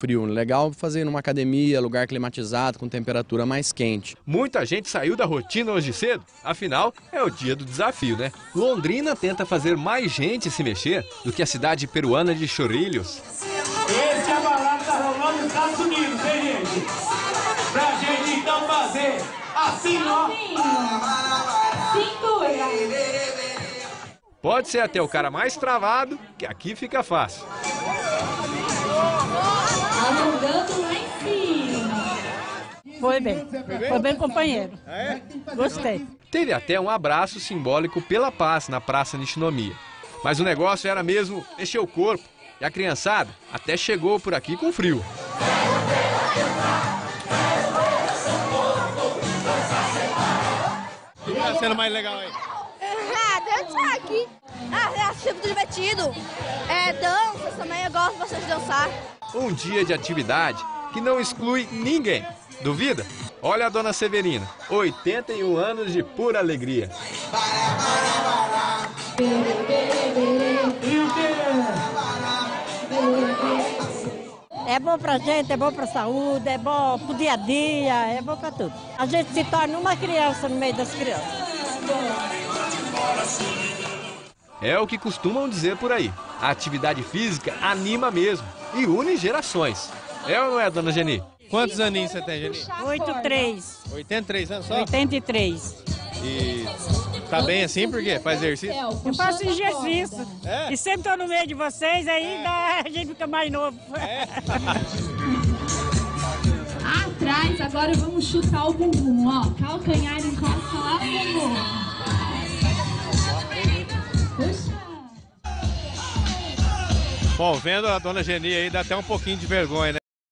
frio. Legal fazer numa academia, lugar climatizado, com temperatura mais quente. Muita gente saiu da rotina hoje cedo, afinal, é o dia do desafio, né? Londrina tenta fazer mais gente se mexer do que a cidade peruana de Chorrilhos. Esse é balada tá rolando nos Estados Unidos, hein, gente? Pra gente então fazer assim, ó. Pode ser até o cara mais travado, que aqui fica fácil. Foi bem. Foi bem, companheiro. Gostei. Teve até um abraço simbólico pela paz na Praça Nishinomiya. Mas o negócio era mesmo mexer o corpo. E a criançada até chegou por aqui com frio. O que tá sendo mais legal aí? Ah, dançar aqui. Ah, é tipo divertido. É dança também, eu gosto bastante de dançar. Um dia de atividade que não exclui ninguém. Duvida? Olha a dona Severina, 81 anos de pura alegria. É bom pra gente, é bom pra saúde, é bom pro dia a dia, é bom pra tudo. A gente se torna uma criança no meio das crianças. É o que costumam dizer por aí. A atividade física anima mesmo e une gerações. É ou não é, dona Geni? Quantos aninhos você tem, Geni? 83, 83 anos só? 83. E tá bem assim por quê? Faz exercício? Eu faço exercício. É? E sempre tô no meio de vocês, aí dá- a gente fica mais novo. Atrás, agora vamos chutar o bumbum, ó. Calcanhar encosta lá no bumbum. Puxa. Bom, vendo a dona Geni aí dá até um pouquinho de vergonha, né?